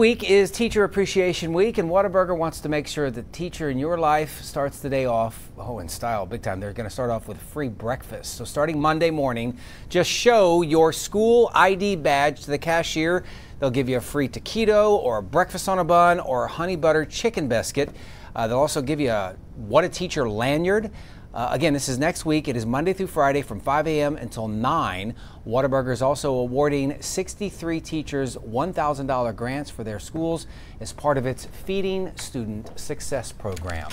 Week is Teacher Appreciation Week, and Whataburger wants to make sure the teacher in your life starts the day off, oh, in style, big time. They're going to start off with free breakfast. So, starting Monday morning, just show your school ID badge to the cashier. They'll give you a free taquito or a breakfast on a bun or a honey butter chicken biscuit. Uh, they'll also give you a What a Teacher lanyard. Uh, again, this is next week. It is Monday through Friday from 5 a.m. until 9. Whataburger is also awarding 63 teachers $1,000 grants for their schools as part of its Feeding Student Success program.